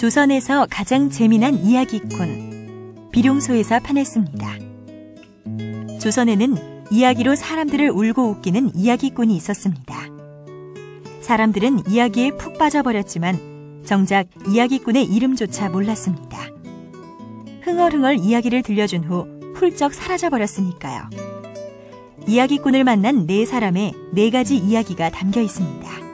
조선에서 가장 재미난 이야기꾼 비룡소에서 판했습니다. 조선에는 이야기로 사람들을 울고 웃기는 이야기꾼이 있었습니다. 사람들은 이야기에 푹 빠져버렸지만 정작 이야기꾼의 이름조차 몰랐습니다. 흥얼흥얼 이야기를 들려준 후 훌쩍 사라져버렸으니까요. 이야기꾼을 만난 네 사람의 네 가지 이야기가 담겨 있습니다.